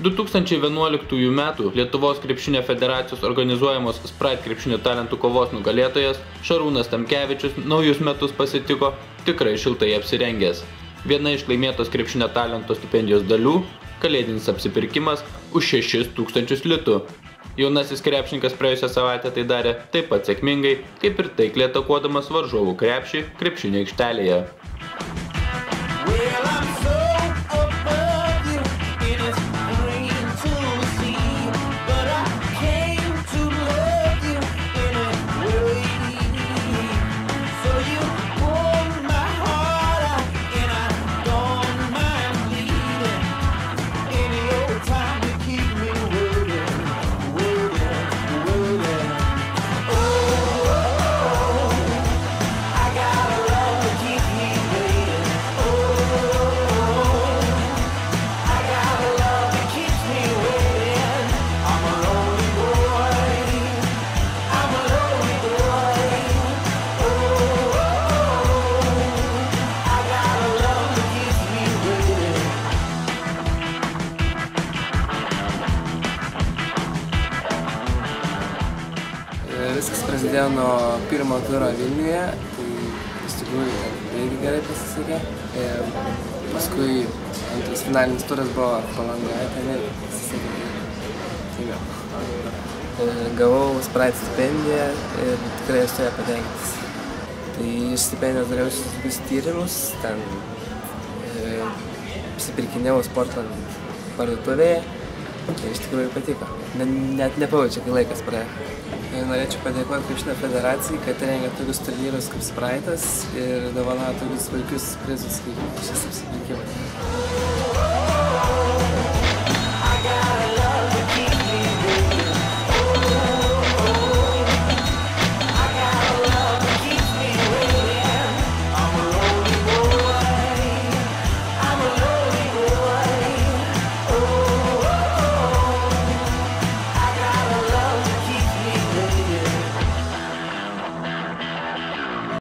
2011 m. Lietuvos krepšinio federacijos organizuojamos Sprite krepšinio talentų kovos nugalėtojas Šarūnas Tamkevičius naujus metus pasitiko tikrai šiltai apsirengęs. Viena iš laimėtos krepšinio talento stipendijos dalių – kalėdinis apsipirkimas už 6 tūkstančius litų. Jaunasis krepšininkas praėjusią savaitę tai darė taip pat sėkmingai, kaip ir taikliai atakuodamas varžovų krepšį krepšinio aikštelėje. Viskas prasidėjo nuo pirmo turo Vilniuje, tai iš tikrųjų irgi gerai pasisekė. Ir paskui antras finalinis turas buvo palangoje, ten pasisekė. Tai gal. E, Gavau Sprite stipendiją ir tikrai esu ją patenkintas. Tai iš stipendijos dariau tokius tyrimus, ten e, apsipirkinėjau Sportland parduotuvėje ir iš tikrųjų patiko. Ne, net nepajaučiu, kai laikas praėjo. Ir norėčiau padėkoti Krepšinio federacijai, kad rengia tokius turnyrus kaip Spraitas ir dovanoja tokius vaikus prizus kaip šis apsipirkimas.